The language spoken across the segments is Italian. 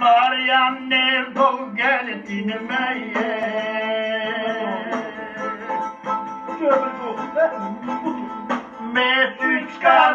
Marianne vågade till mig Med sytskap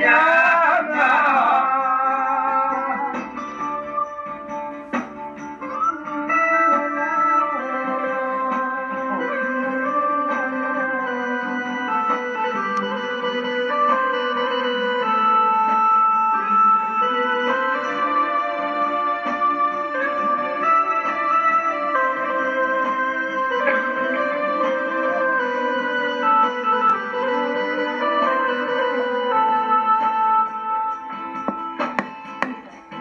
Yeah.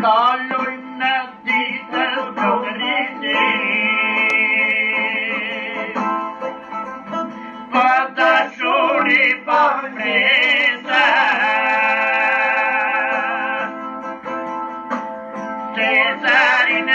قالوا النبي تبلغ رجلي قد شرب الرزا Cesare in